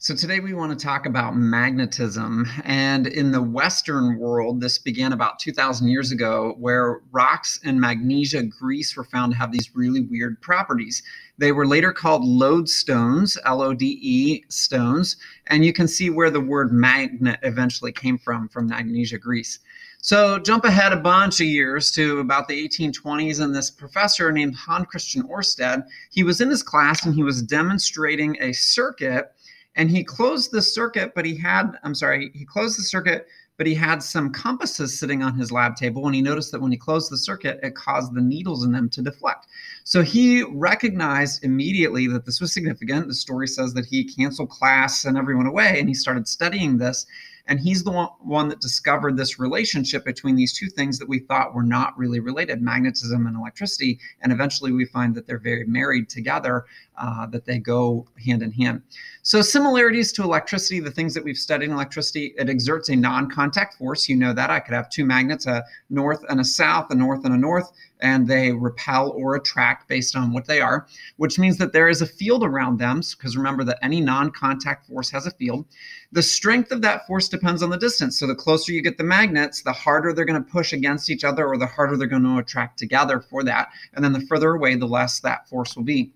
So, today we want to talk about magnetism. And in the Western world, this began about 2,000 years ago, where rocks and Magnesia, Greece were found to have these really weird properties. They were later called lodestones, L O D E stones. And you can see where the word magnet eventually came from, from Magnesia, Greece. So, jump ahead a bunch of years to about the 1820s, and this professor named Hans Christian Oersted, he was in his class and he was demonstrating a circuit and he closed the circuit, but he had, I'm sorry, he closed the circuit, but he had some compasses sitting on his lab table. And he noticed that when he closed the circuit, it caused the needles in them to deflect. So he recognized immediately that this was significant. The story says that he canceled class and everyone away, and he started studying this. And he's the one, that discovered this relationship between these two things that we thought were not really related magnetism and electricity. And eventually we find that they're very married together, uh, that they go hand in hand. So, similarities to electricity, the things that we've studied in electricity, it exerts a non contact force. You know that. I could have two magnets, a north and a south, a north and a north, and they repel or attract based on what they are, which means that there is a field around them. Because remember that any non contact force has a field. The strength of that force depends on the distance. So, the closer you get the magnets, the harder they're going to push against each other or the harder they're going to attract together for that. And then the further away, the less that force will be.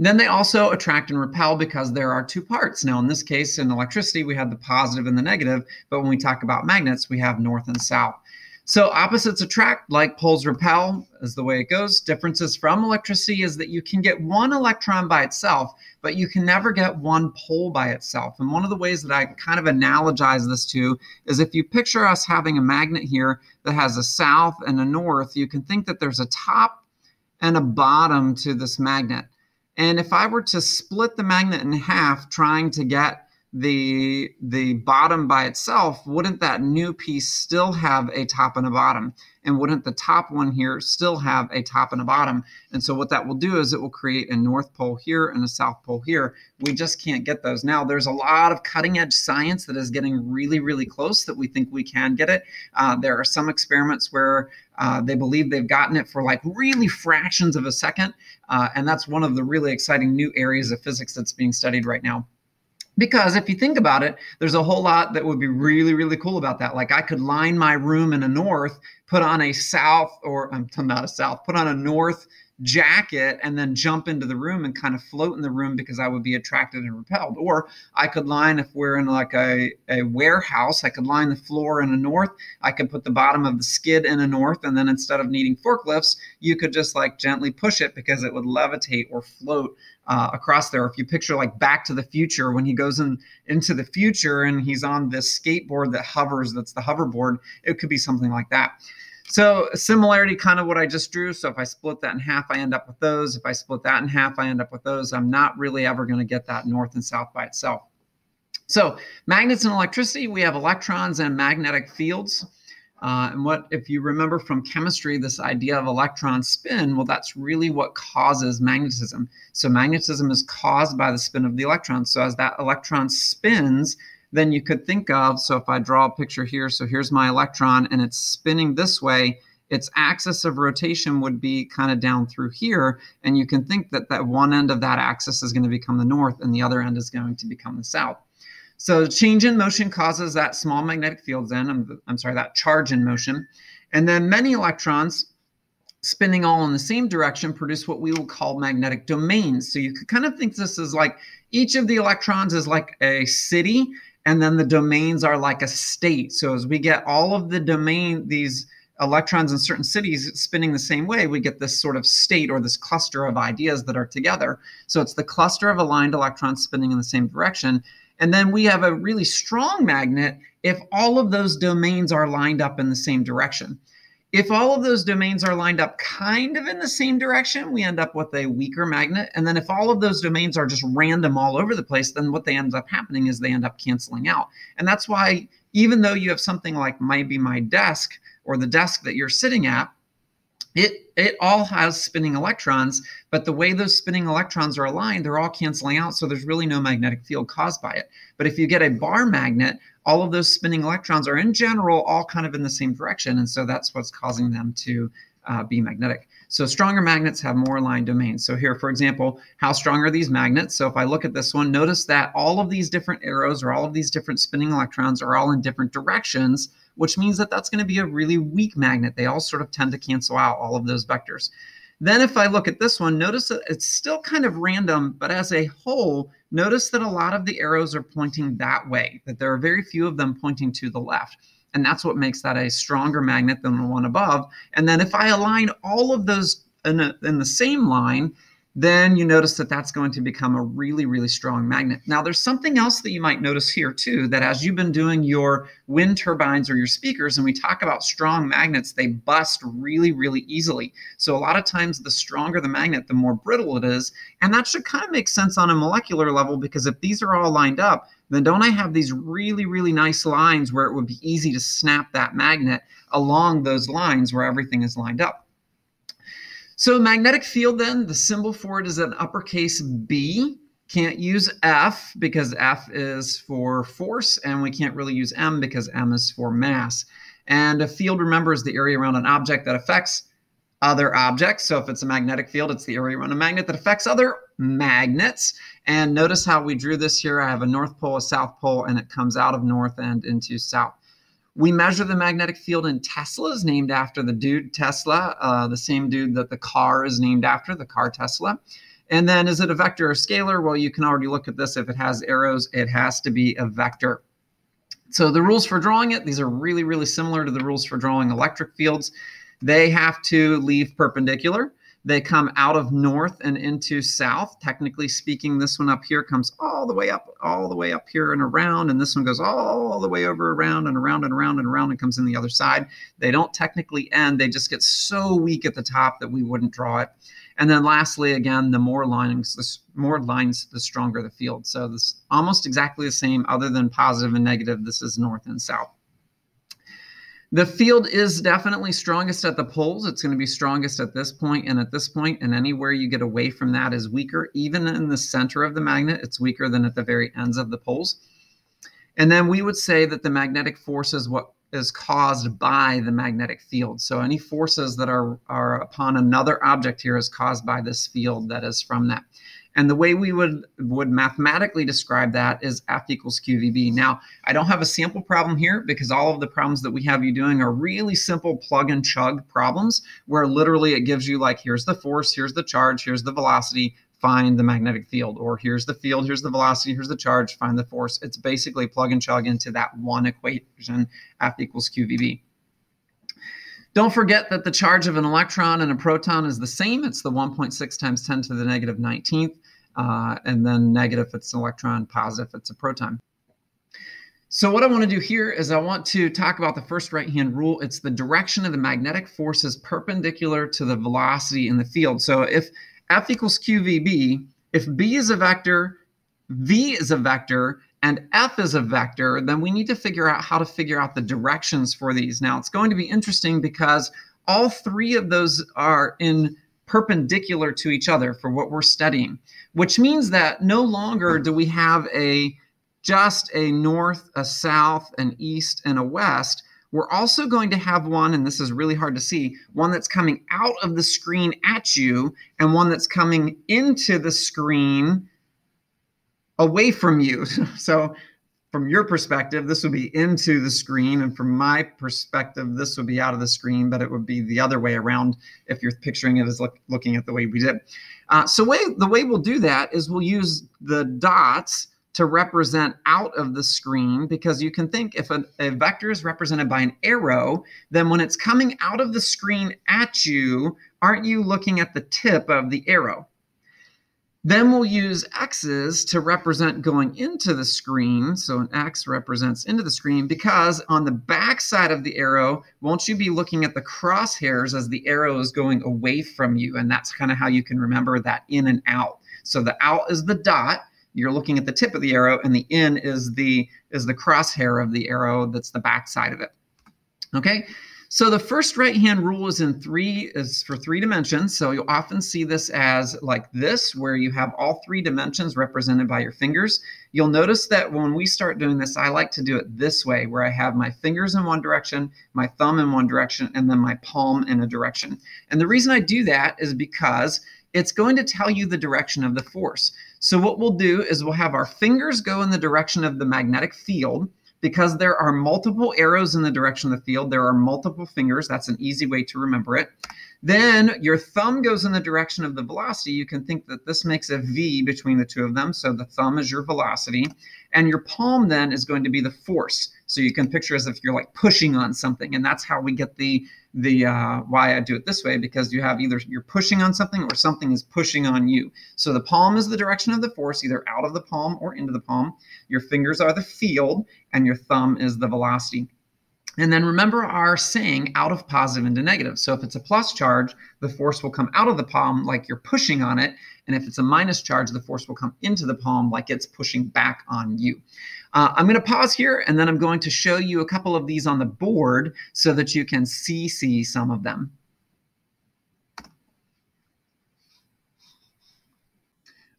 Then they also attract and repel because there are two parts. Now, in this case, in electricity, we have the positive and the negative, but when we talk about magnets, we have north and south. So opposites attract, like poles repel, is the way it goes. Differences from electricity is that you can get one electron by itself, but you can never get one pole by itself. And one of the ways that I kind of analogize this to is if you picture us having a magnet here that has a south and a north, you can think that there's a top and a bottom to this magnet. And if I were to split the magnet in half, trying to get the the bottom by itself, wouldn't that new piece still have a top and a bottom? And wouldn't the top one here still have a top and a bottom? And so what that will do is it will create a north pole here and a south pole here. We just can't get those. Now there's a lot of cutting edge science that is getting really, really close that we think we can get it. Uh, there are some experiments where uh, they believe they've gotten it for like really fractions of a second. Uh, and that's one of the really exciting new areas of physics that's being studied right now. Because if you think about it, there's a whole lot that would be really, really cool about that. Like I could line my room in a north, put on a south, or I'm not a south, put on a north jacket and then jump into the room and kind of float in the room because I would be attracted and repelled. Or I could line, if we're in like a, a warehouse, I could line the floor in a north. I could put the bottom of the skid in a north. And then instead of needing forklifts, you could just like gently push it because it would levitate or float uh, across there. If you picture like Back to the Future, when he goes in into the future and he's on this skateboard that hovers, that's the hoverboard, it could be something like that. So similarity, kind of what I just drew. So if I split that in half, I end up with those. If I split that in half, I end up with those. I'm not really ever going to get that north and south by itself. So magnets and electricity, we have electrons and magnetic fields. Uh, and what, if you remember from chemistry, this idea of electron spin, well, that's really what causes magnetism. So magnetism is caused by the spin of the electron. So as that electron spins, then you could think of, so if I draw a picture here, so here's my electron and it's spinning this way, its axis of rotation would be kind of down through here. And you can think that that one end of that axis is going to become the north and the other end is going to become the south. So change in motion causes that small magnetic field then, I'm, I'm sorry, that charge in motion. And then many electrons spinning all in the same direction produce what we will call magnetic domains. So you could kind of think this is like each of the electrons is like a city, and then the domains are like a state. So as we get all of the domain, these electrons in certain cities spinning the same way, we get this sort of state or this cluster of ideas that are together. So it's the cluster of aligned electrons spinning in the same direction. And then we have a really strong magnet if all of those domains are lined up in the same direction. If all of those domains are lined up kind of in the same direction, we end up with a weaker magnet. And then if all of those domains are just random all over the place, then what they end up happening is they end up canceling out. And that's why even though you have something like maybe my desk or the desk that you're sitting at, it it all has spinning electrons, but the way those spinning electrons are aligned, they're all canceling out, so there's really no magnetic field caused by it. But if you get a bar magnet, all of those spinning electrons are in general all kind of in the same direction, and so that's what's causing them to uh, be magnetic. So stronger magnets have more aligned domains. So here, for example, how strong are these magnets? So if I look at this one, notice that all of these different arrows or all of these different spinning electrons are all in different directions, which means that that's going to be a really weak magnet. They all sort of tend to cancel out all of those vectors. Then if I look at this one, notice that it's still kind of random, but as a whole, notice that a lot of the arrows are pointing that way, that there are very few of them pointing to the left. And that's what makes that a stronger magnet than the one above. And then if I align all of those in, a, in the same line, then you notice that that's going to become a really, really strong magnet. Now, there's something else that you might notice here too, that as you've been doing your wind turbines or your speakers, and we talk about strong magnets, they bust really, really easily. So a lot of times the stronger the magnet, the more brittle it is. And that should kind of make sense on a molecular level because if these are all lined up, then don't I have these really, really nice lines where it would be easy to snap that magnet along those lines where everything is lined up. So magnetic field then, the symbol for it is an uppercase B. Can't use F because F is for force, and we can't really use M because M is for mass. And a field, remember, is the area around an object that affects other objects. So if it's a magnetic field, it's the area around a magnet that affects other magnets. And notice how we drew this here. I have a north pole, a south pole, and it comes out of north and into south. We measure the magnetic field in Teslas, named after the dude Tesla, uh, the same dude that the car is named after, the car Tesla. And then is it a vector or scalar? Well, you can already look at this. If it has arrows, it has to be a vector. So the rules for drawing it, these are really, really similar to the rules for drawing electric fields. They have to leave perpendicular. They come out of north and into south. Technically speaking, this one up here comes all the way up, all the way up here and around, and this one goes all the way over around and around and around and around and comes in the other side. They don't technically end. They just get so weak at the top that we wouldn't draw it. And then lastly, again, the more lines, the more lines, the stronger the field. So this almost exactly the same, other than positive and negative. This is north and south. The field is definitely strongest at the poles. It's going to be strongest at this point and at this point, and anywhere you get away from that is weaker. Even in the center of the magnet, it's weaker than at the very ends of the poles. And then we would say that the magnetic force is what is caused by the magnetic field. So any forces that are, are upon another object here is caused by this field that is from that. And the way we would, would mathematically describe that is F equals QVB. Now, I don't have a sample problem here because all of the problems that we have you doing are really simple plug and chug problems where literally it gives you like, here's the force, here's the charge, here's the velocity, find the magnetic field. Or here's the field, here's the velocity, here's the charge, find the force. It's basically plug and chug into that one equation, F equals QVB. Don't forget that the charge of an electron and a proton is the same. It's the 1.6 times 10 to the negative 19th uh, and then negative if it's an electron, positive if it's a proton. So what I want to do here is I want to talk about the first right-hand rule. It's the direction of the magnetic force is perpendicular to the velocity in the field. So if F equals QVB, if B is a vector, V is a vector, and F is a vector, then we need to figure out how to figure out the directions for these. Now, it's going to be interesting because all three of those are in perpendicular to each other for what we're studying, which means that no longer do we have a just a north, a south, an east, and a west. We're also going to have one, and this is really hard to see, one that's coming out of the screen at you and one that's coming into the screen away from you. So from your perspective, this would be into the screen, and from my perspective, this would be out of the screen, but it would be the other way around if you're picturing it as look, looking at the way we did. Uh, so way, the way we'll do that is we'll use the dots to represent out of the screen because you can think if a, a vector is represented by an arrow, then when it's coming out of the screen at you, aren't you looking at the tip of the arrow? Then we'll use X's to represent going into the screen. So an X represents into the screen because on the back side of the arrow, won't you be looking at the crosshairs as the arrow is going away from you? And that's kind of how you can remember that in and out. So the out is the dot. You're looking at the tip of the arrow, and the in is the is the crosshair of the arrow that's the back side of it. Okay, So the first right-hand rule is in three is for three dimensions. So you'll often see this as like this, where you have all three dimensions represented by your fingers. You'll notice that when we start doing this, I like to do it this way, where I have my fingers in one direction, my thumb in one direction, and then my palm in a direction. And the reason I do that is because it's going to tell you the direction of the force. So what we'll do is we'll have our fingers go in the direction of the magnetic field, because there are multiple arrows in the direction of the field, there are multiple fingers. That's an easy way to remember it. Then your thumb goes in the direction of the velocity. You can think that this makes a V between the two of them. So the thumb is your velocity. And your palm then is going to be the force. So you can picture as if you're like pushing on something. And that's how we get the the uh, why I do it this way because you have either you're pushing on something or something is pushing on you. So the palm is the direction of the force, either out of the palm or into the palm. Your fingers are the field, and your thumb is the velocity. And then remember our saying out of positive into negative. So if it's a plus charge, the force will come out of the palm like you're pushing on it. And if it's a minus charge, the force will come into the palm like it's pushing back on you. Uh, I'm going to pause here and then I'm going to show you a couple of these on the board so that you can see, see some of them.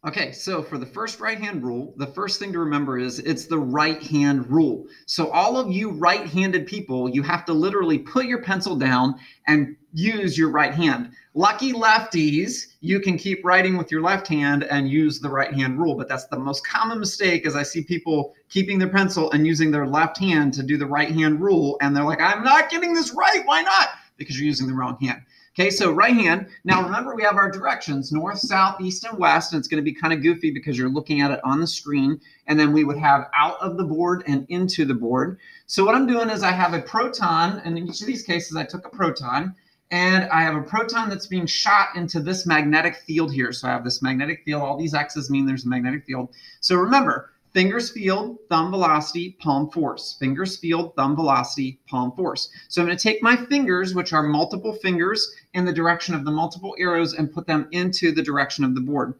Okay, so for the first right hand rule, the first thing to remember is it's the right hand rule. So, all of you right handed people, you have to literally put your pencil down and use your right hand. Lucky lefties, you can keep writing with your left hand and use the right hand rule, but that's the most common mistake as I see people keeping their pencil and using their left hand to do the right hand rule. And they're like, I'm not getting this right. Why not? Because you're using the wrong hand. Okay, so right hand. Now remember, we have our directions north, south, east, and west. And it's going to be kind of goofy because you're looking at it on the screen. And then we would have out of the board and into the board. So what I'm doing is I have a proton. And in each of these cases, I took a proton. And I have a proton that's being shot into this magnetic field here. So I have this magnetic field. All these X's mean there's a magnetic field. So remember, Fingers field, thumb velocity, palm force. Fingers field, thumb velocity, palm force. So I'm going to take my fingers, which are multiple fingers, in the direction of the multiple arrows and put them into the direction of the board.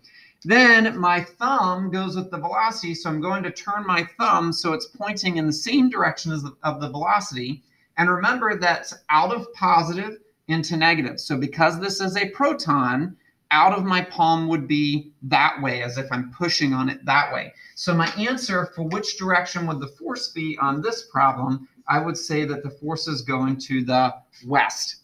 Then my thumb goes with the velocity, so I'm going to turn my thumb so it's pointing in the same direction as the, of the velocity. And remember that's out of positive into negative. So because this is a proton, out of my palm would be that way, as if I'm pushing on it that way. So my answer for which direction would the force be on this problem, I would say that the force is going to the west.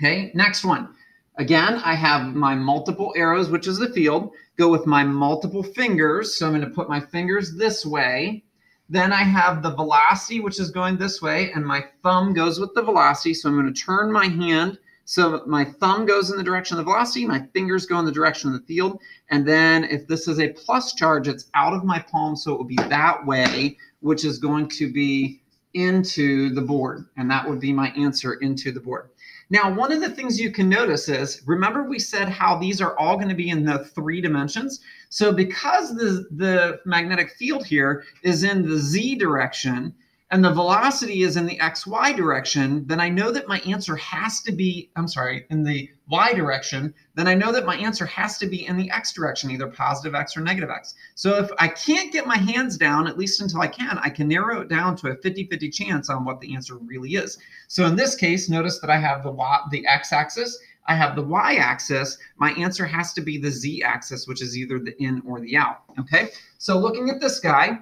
Okay, next one. Again, I have my multiple arrows, which is the field, go with my multiple fingers. So I'm going to put my fingers this way. Then I have the velocity, which is going this way, and my thumb goes with the velocity. So I'm going to turn my hand so my thumb goes in the direction of the velocity, my fingers go in the direction of the field. And then if this is a plus charge, it's out of my palm. So it will be that way, which is going to be into the board. And that would be my answer into the board. Now, one of the things you can notice is, remember we said how these are all going to be in the three dimensions? So because the, the magnetic field here is in the z direction, and the velocity is in the xy direction, then I know that my answer has to be, I'm sorry, in the y direction, then I know that my answer has to be in the x direction, either positive x or negative x. So if I can't get my hands down, at least until I can, I can narrow it down to a 50-50 chance on what the answer really is. So in this case, notice that I have the the x-axis, I have the y-axis, my answer has to be the z-axis, which is either the in or the out, okay? So looking at this guy,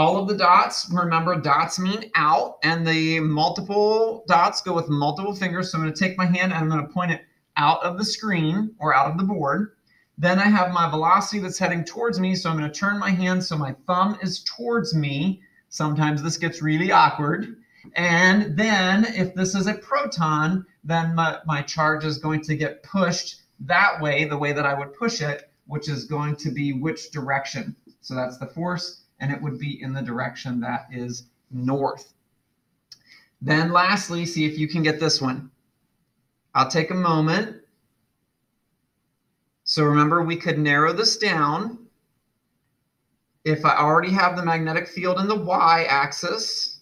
all of the dots, remember dots mean out, and the multiple dots go with multiple fingers. So I'm going to take my hand and I'm going to point it out of the screen or out of the board. Then I have my velocity that's heading towards me. So I'm going to turn my hand so my thumb is towards me. Sometimes this gets really awkward. And then if this is a proton, then my, my charge is going to get pushed that way, the way that I would push it, which is going to be which direction. So that's the force and it would be in the direction that is north. Then lastly, see if you can get this one. I'll take a moment. So remember, we could narrow this down. If I already have the magnetic field in the y-axis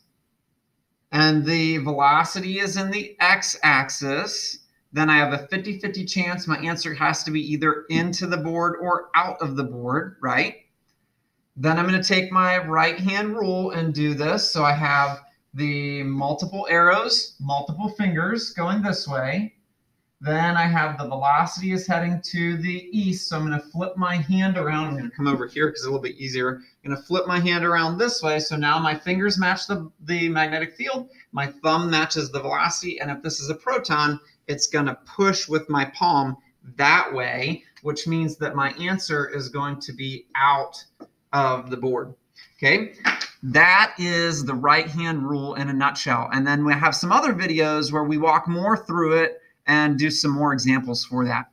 and the velocity is in the x-axis, then I have a 50-50 chance my answer has to be either into the board or out of the board, right? Then I'm going to take my right hand rule and do this. So I have the multiple arrows, multiple fingers going this way. Then I have the velocity is heading to the east. So I'm going to flip my hand around. I'm going to come over here because it's a little bit easier. I'm going to flip my hand around this way. So now my fingers match the, the magnetic field. My thumb matches the velocity. And if this is a proton, it's going to push with my palm that way, which means that my answer is going to be out of the board. Okay, that is the right hand rule in a nutshell. And then we have some other videos where we walk more through it and do some more examples for that.